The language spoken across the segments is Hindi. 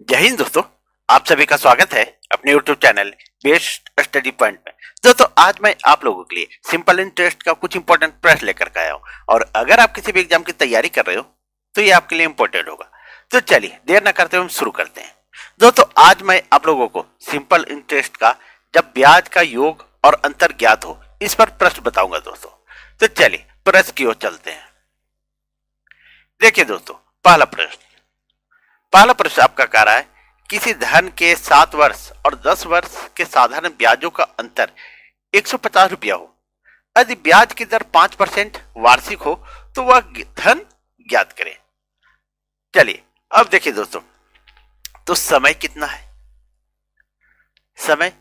जय हिंद दोस्तों, आप सभी का स्वागत है अपने YouTube channel best study point में। दोस्तों, आज मैं आप लोगों के लिए सिंपल इंटरेस्ट का कुछ इंपॉर्टेंट प्रश्न लेकर के आया हूँ। और अगर आप किसी भी एग्ज़ाम की तैयारी कर रहे हो तो ये आपके लिए इंपॉर्टेंट होगा। तो चलिए, देर ना करते हुए हम शुरू करते हैं। दोस्तों, आज मैं आप लोगों को सिंपल इंटरेस्ट का, जब ब्याज का योग और अंतर ज्ञात हो, इस पर प्रश्न बताऊँगा दोस्तों। तो चलिए, प्रश्न की ओर चलते हैं। देखिए दोस्तों, पहला प्रश्न। पहला प्रश्न आपका कह रहा है, किसी धन के सात वर्ष और दस वर्ष के साधारण ब्याजों का अंतर एक सौ पचास रुपया हो। यदि ब्याज की दर पाँच परसेंट वार्षिक हो तो वह धन ज्ञात करें। चलिए, अब देखिए दोस्तों तो समय कितना है? समय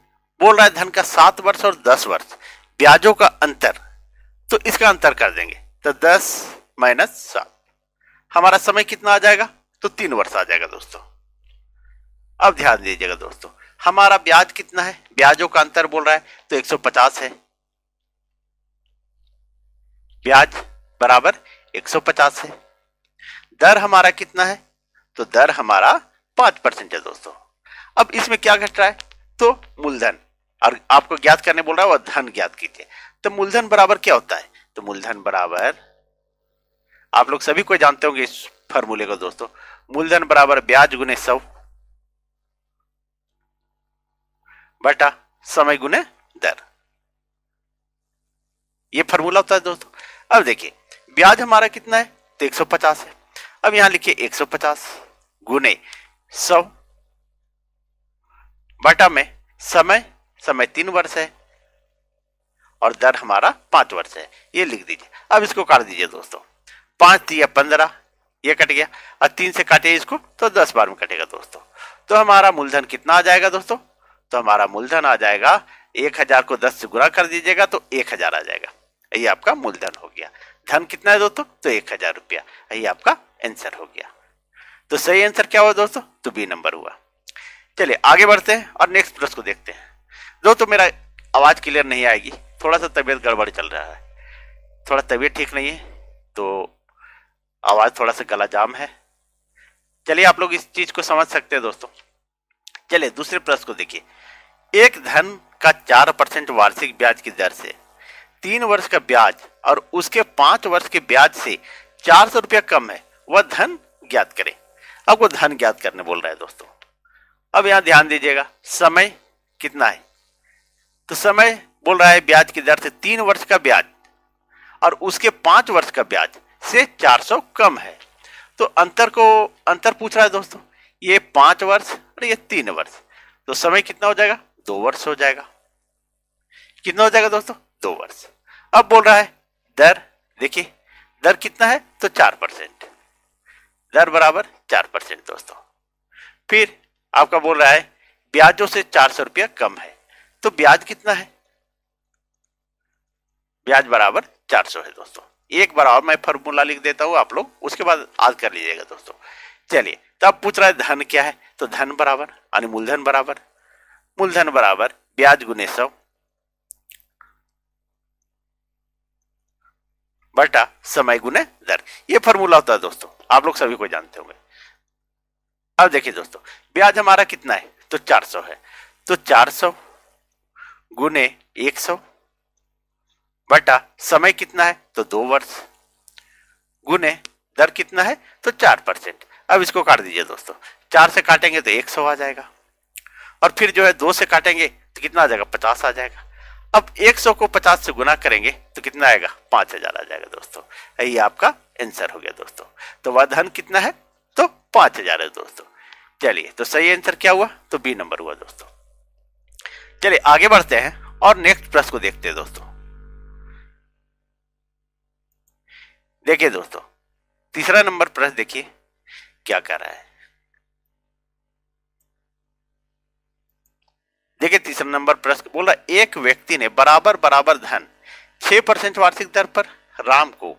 बोल रहा है धन का सात वर्ष और दस वर्ष, ब्याजों का अंतर तो इसका अंतर कर देंगे तो दस माइनस सात। हमारा समय कितना आ जाएगा? तो तीन वर्ष आ जाएगा दोस्तों। अब ध्यान दीजिएगा दोस्तों, हमारा ब्याज कितना है? ब्याजों का अंतर बोल रहा है तो 150 है। ब्याज बराबर 150 है। दर हमारा कितना है? तो दर हमारा पाँच परसेंट है दोस्तों। अब इसमें क्या घट रहा है? तो मूलधन। और आपको ज्ञात करने बोल रहा है, वह धन ज्ञात कीजिए। तो मूलधन बराबर क्या होता है? तो मूलधन बराबर, आप लोग सभी को जानते होंगे, इस फॉर्मूले को दोस्तों। मूलधन बराबर ब्याज गुने सौ। बटा समय गुने दर। ये फॉर्मूला होता है दोस्तों। अब देखिए, ब्याज हमारा कितना है? तो 150 है। अब यहाँ लिखिए 150 गुने सौ। बटा में समय समय तीन वर्ष है। और दर हमारा पाँच वर्ष है। ये लिख दीजिए। अब इसको काट दीजिए दोस्तों। पाँच दिया पंद्रह ये कट गया। और तीन से काटे इसको तो दस बार में कटेगा दोस्तों। तो हमारा मूलधन कितना आ जाएगा दोस्तों? तो हमारा मूलधन आ जाएगा, एक हज़ार को दस से गुना कर दीजिएगा तो एक हज़ार आ जाएगा। ये आपका मूलधन हो गया। धन कितना है दोस्तों? तो एक हज़ार रुपया। ये आपका आंसर हो गया। तो सही आंसर क्या हुआ दोस्तों? तो बी नंबर हुआ। चलिए, आगे बढ़ते हैं और नेक्स्ट प्रश्न को देखते हैं। दोस्तों, मेरा आवाज़ क्लियर नहीं आएगी। थोड़ा सा तबीयत गड़बड़ चल रहा है। थोड़ा तबीयत ठीक नहीं है तो आवाज़ थोड़ा सा गला जाम है। चलिए आप लोग इस चीज़ को समझ सकते हैं दोस्तों। चलिए दूसरे प्रश्न को देखिए। एक धन का चार परसेंट वार्षिक ब्याज की दर से, तीन वर्ष का ब्याज और उसके पाँच वर्ष के ब्याज से चार सौ रुपया कम है, वह धन ज्ञात करें। अब वो धन ज्ञात करने बोल रहा है दोस्तों। अब यहाँ ध्यान दीजिएगा, समय कितना है? तो समय बोल रहा है ब्याज की दर से तीन वर्ष का ब्याज और उसके पाँच वर्ष का ब्याज। से 400 कम है। तो अंतर को, अंतर पूछ रहा है दोस्तों, ये पाँच वर्ष और ये तीन वर्ष तो समय कितना हो जाएगा? दो वर्ष हो जाएगा। कितना हो जाएगा दोस्तों? दो वर्ष। अब बोल रहा है, दर, देखिए, दर कितना है? तो चार परसेंट। दर बराबर चार परसेंट दोस्तों। फिर आपका बोल रहा है, ब्याजों से चार सौ रुपया कम है तो ब्याज कितना है? ब्याज बराबर चार सौ है दोस्तों। एक बार और मैं फॉर्मूला लिख देता हूँ आप लोग, उसके बाद आज कर लीजिएगा दोस्तों। चलिए तो अब पूछ रहा है धन क्या है? तो धन बराबर, यानी मूलधन बराबर। मूलधन बराबर, ब्याज गुने सौ। बटा समय गुने दर। ये फॉर्मूला होता है दोस्तों, आप लोग सभी को जानते होंगे। अब देखिए दोस्तों, ब्याज हमारा कितना है? तो 400 है। तो 400 गुने 100 बटा, समय कितना है? तो दो वर्ष। गुने, दर कितना है? तो चार परसेंट। अब इसको काट दीजिए दोस्तों। चार से काटेंगे तो एक सौ आ जाएगा। और फिर जो है दो से काटेंगे तो कितना आ जाएगा? पचास आ जाएगा। अब एक सौ को पचास से गुना करेंगे तो कितना आएगा? पाँच हज़ार आ जाएगा दोस्तों। यही आपका आंसर हो गया दोस्तों। तो वह धन कितना है? तो पाँच हज़ार है दोस्तों। चलिए तो सही आंसर क्या हुआ? तो बी नंबर हुआ दोस्तों। चलिए, आगे बढ़ते हैं और नेक्स्ट प्रश्न को देखते हैं दोस्तों। देखिए दोस्तों, तीसरा नंबर प्रश्न देखिए, क्या कर रहा है? देखिए, तीसरा नंबर प्रश्न बोला एक व्यक्ति ने बराबर बराबर धन छह परसेंट वार्षिक दर पर राम को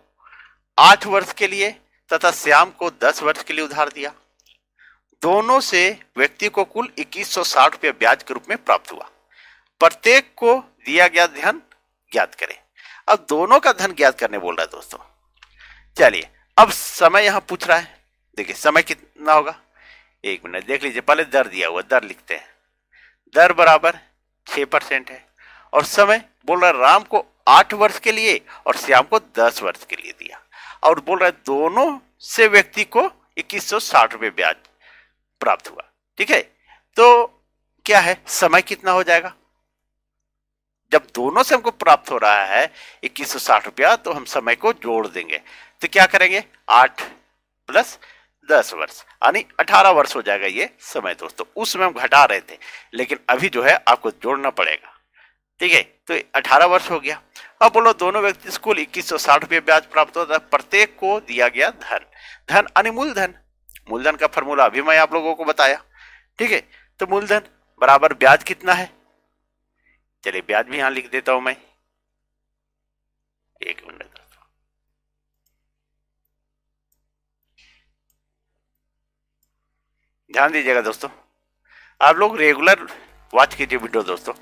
आठ वर्ष के लिए तथा श्याम को दस वर्ष के लिए उधार दिया। दोनों से व्यक्ति को कुल इक्कीस सौ साठ रुपया ब्याज के रूप में प्राप्त हुआ। प्रत्येक को दिया गया धन ज्ञात करें। अब दोनों का धन ज्ञात करने बोल रहा है दोस्तों चलिए, अब समय यहाँ पूछ रहा है। देखिए, समय कितना होगा? एक मिनट, देख लीजिए, पहले दर दिया हुआ, दर लिखते हैं। दर बराबर छ परसेंट है। और समय बोल रहा है, राम को आठ वर्ष के लिए और श्याम को दस वर्ष के लिए दिया। और बोल रहा है, दोनों से व्यक्ति को इक्कीस सौ साठ रुपये ब्याज प्राप्त हुआ। ठीक है? तो क्या है? समय कितना हो जाएगा? जब दोनों से हमको प्राप्त हो रहा है इक्कीस सौ साठ रुपया तो हम समय को जोड़ देंगे। तो क्या करेंगे? आठ प्लस दस वर्ष, यानी अठारह वर्ष हो जाएगा ये समय दोस्तों। उसमें हम घटा रहे थे, लेकिन अभी जो है आपको जोड़ना पड़ेगा। ठीक है? तो अठारह वर्ष हो गया। अब बोलो, दोनों व्यक्ति स्कूल इक्कीस सौ साठ रुपये ब्याज प्राप्त होता है। प्रत्येक को दिया गया धन। धन, यानी मूलधन। मूलधन का फॉर्मूला अभी मैं आप लोगों को बताया। ठीक है? तो मूलधन बराबर ब्याज कितना है? चलिए ब्याज भी यहाँ लिख देता हूँ मैं एक मिनट दोस्तों ध्यान दीजिएगा दोस्तों। आप लोग रेगुलर वॉच कीजिए वीडियो दोस्तों।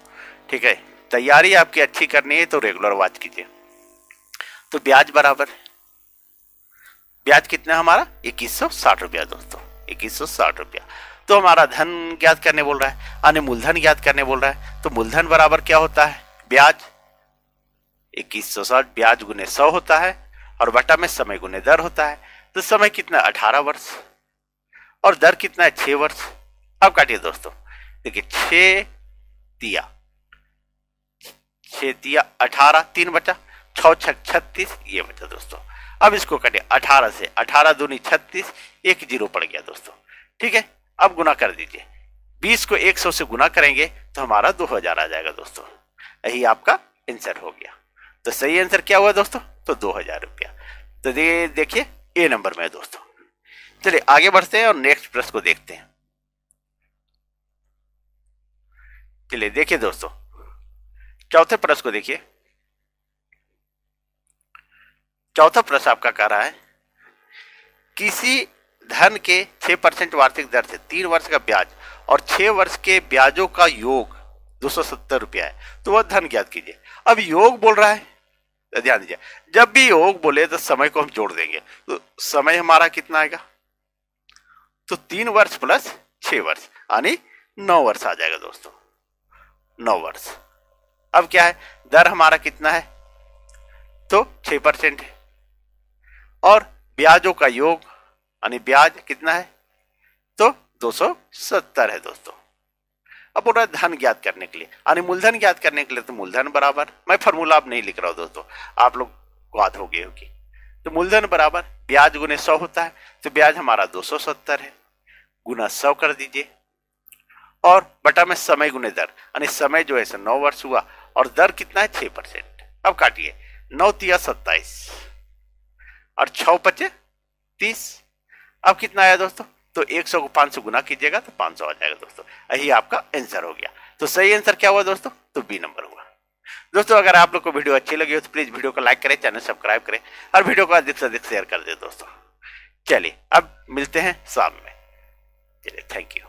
ठीक है? तैयारी आपकी अच्छी करनी है तो रेगुलर वॉच कीजिए। तो ब्याज बराबर। ब्याज कितना हमारा? इक्कीस सौ साठ रुपया दोस्तों। इक्कीस सौ साठ रुपया। तो हमारा धन ज्ञात करने बोल रहा है, अन्य मूलधन ज्ञात करने बोल रहा है। तो मूलधन बराबर क्या होता है? ब्याज। इक्कीस सौ साठ ब्याज गुने सौ होता है और बटा में समय गुने दर होता है। तो समय कितना? अठारह वर्ष। और दर कितना है? छह वर्ष। अब काटिए दोस्तों। देखिए छ दिया। छ दिया, अठारह, तीन बचा। छ छत्तीस, ये बचा दोस्तों। अब इसको काटिए, अठारह से अठारह दूनी छत्तीस, एक ज़ीरो पड़ गया दोस्तों। ठीक है? अब गुना कर दीजिए। बीस को एक सौ से गुना करेंगे तो हमारा दो हज़ार आ जाएगा दोस्तों। यही आपका आंसर हो गया। तो सही आंसर क्या हुआ दोस्तों? तो दो हज़ार रुपया। तो देखिए, ए नंबर में दोस्तों। चलिए, आगे बढ़ते हैं और नेक्स्ट प्रश्न को देखते हैं। चलिए, देखिए दोस्तों, चौथे प्रश्न को देखिए। चौथा प्रश्न आपका कह रहा है, किसी धन के छह परसेंट वार्षिक दर से, तीन वर्ष का ब्याज और छह वर्ष के ब्याजों का योग दो सौ सत्तर रुपया है तो वह धन ज्ञात कीजिए। अब योग बोल रहा है, ध्यान दीजिए, जब भी योग बोले तो समय को हम जोड़ देंगे तो समय हमारा कितना आएगा? तो तीन वर्ष प्लस छह वर्ष, यानी नौ वर्ष आ जाएगा दोस्तों। नौ वर्ष। अब क्या है? दर हमारा कितना है? तो छह परसेंट है। और ब्याजों का योग, यानी ब्याज कितना है? तो 270 है दोस्तों। अब बोल रहा है धन ज्ञात करने के लिए। यानी मूलधन ज्ञात करने के लिए तो मूलधन बराबर। मैं फॉर्मूला अब नहीं लिख रहा हूँ दोस्तों। आप लोग याद हो गए होगी। तो मूलधन बराबर, ब्याज गुने सौ होता है तो ब्याज हमारा 270 है। गुना सौ कर दीजिए। और बटा में समय गुने दर, यानी समय जो है नौ वर्ष हुआ, और दर कितना है? छह परसेंट। अब काटिए, नौ तिया सत्ताईस, और छ पचे तीस। अब कितना आया दोस्तों? तो 100 को 500 गुना कीजिएगा तो 500 आ जाएगा दोस्तों। यही आपका आंसर हो गया। तो सही आंसर क्या हुआ दोस्तों? तो बी नंबर हुआ। दोस्तों, अगर आप लोग को वीडियो अच्छी लगी हो तो प्लीज़ वीडियो को लाइक करें, चैनल सब्सक्राइब करें और वीडियो को अधिक से अधिक शेयर कर दे दोस्तों। चलिए, अब मिलते हैं शाम में। चलिए, थैंक यू।